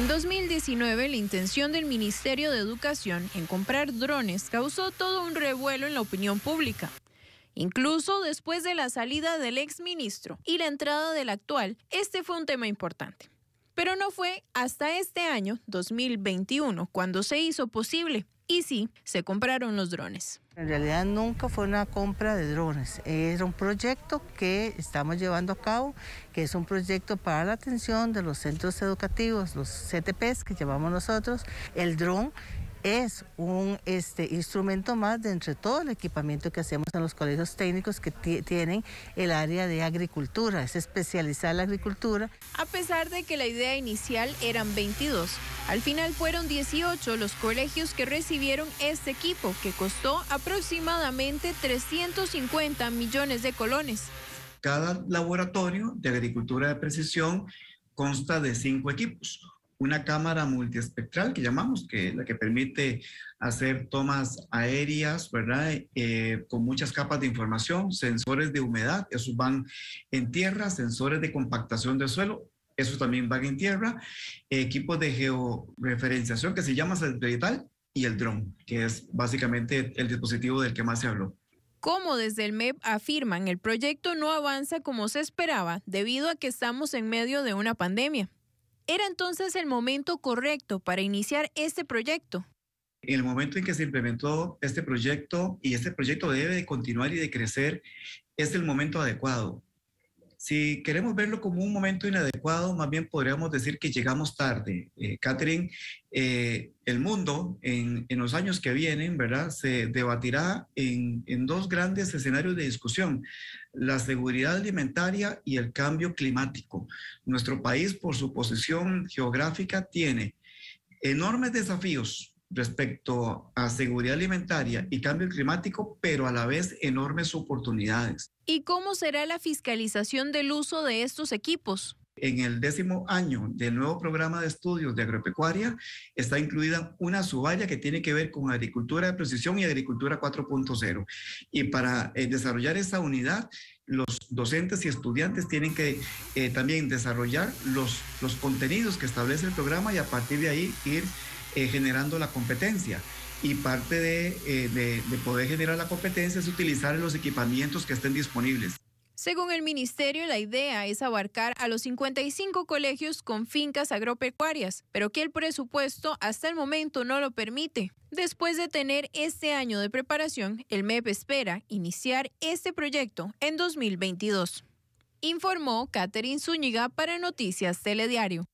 En 2019, la intención del Ministerio de Educación en comprar drones causó todo un revuelo en la opinión pública. Incluso después de la salida del exministro y la entrada del actual, este fue un tema importante. Pero no fue hasta este año, 2021, cuando se hizo posible. Y sí, se compraron los drones. En realidad nunca fue una compra de drones, era un proyecto que estamos llevando a cabo, que es un proyecto para la atención de los centros educativos, los CTPs que llamamos nosotros. El dron es un este, instrumento más de entre todo el equipamiento que hacemos en los colegios técnicos que tienen el área de agricultura, es especializar la agricultura. A pesar de que la idea inicial eran 22, al final fueron 18 los colegios que recibieron este equipo, que costó aproximadamente 350 millones de colones. Cada laboratorio de agricultura de precisión consta de cinco equipos una cámara multiespectral que llamamos, que la que permite hacer tomas aéreas, ¿verdad? Eh, con muchas capas de información, sensores de humedad, esos van en tierra, sensores de compactación del suelo, esos también van en tierra, equipos de georreferenciación que se llama satelital y el dron, que es básicamente el dispositivo del que más se habló. Como desde el MEP afirman, el proyecto no avanza como se esperaba debido a que estamos en medio de una pandemia. ¿Era entonces el momento correcto para iniciar este proyecto? En el momento en que se implementó este proyecto y este proyecto debe de continuar y de crecer, es el momento adecuado. Si queremos verlo como un momento inadecuado, más bien podríamos decir que llegamos tarde. Eh, Catherine, eh, el mundo en, en, los años que vienen, ¿verdad? Se debatirá en, en dos grandes escenarios de discusión, la seguridad alimentaria y el cambio climático. Nuestro país, por su posición geográfica, tiene enormes desafíos respecto a seguridad alimentaria y cambio climático, pero a la vez enormes oportunidades. ¿Y cómo será la fiscalización del uso de estos equipos? En el décimo año del nuevo programa de estudios de agropecuaria está incluida una subárea que tiene que ver con agricultura de precisión y agricultura 4.0. Y para eh, desarrollar esa unidad, los docentes y estudiantes tienen que eh, también desarrollar los, los contenidos que establece el programa y a partir de ahí ir eh, generando la competencia. Y parte eh, de, de poder generar la competencia es utilizar los equipamientos que estén disponibles. Según el ministerio, la idea es abarcar a los 55 colegios con fincas agropecuarias, pero que el presupuesto hasta el momento no lo permite. Después de tener este año de preparación, el MEP espera iniciar este proyecto en 2022. Informó Catherine Zúñiga para Noticias Telediario.